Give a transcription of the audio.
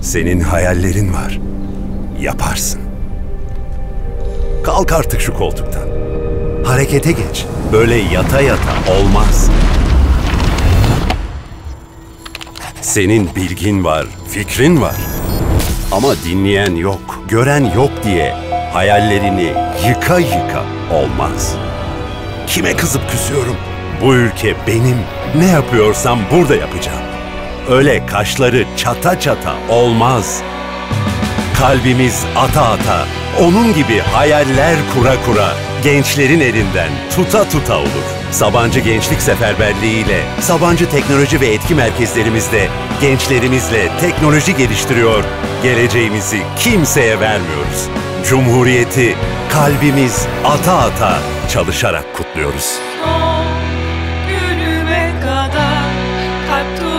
Senin hayallerin var. Yaparsın. Kalk artık şu koltuktan. Harekete geç. Böyle yata yata olmaz. Senin bilgin var, fikrin var. Ama dinleyen yok, gören yok diye hayallerini yıka yıka olmaz. Kime kızıp küsüyorum? Bu ülke benim. Ne yapıyorsam burada yapacağım. Öyle kaşları çata çata olmaz. Kalbimiz ata ata, onun gibi hayaller kura kura, gençlerin elinden tuta tuta olur. Sabancı Gençlik Seferberliği ile Sabancı Teknoloji ve Etki Merkezlerimizde gençlerimizle teknoloji geliştiriyor, geleceğimizi kimseye vermiyoruz. Cumhuriyeti kalbimiz ata ata çalışarak kutluyoruz. Son günüme kadar kalp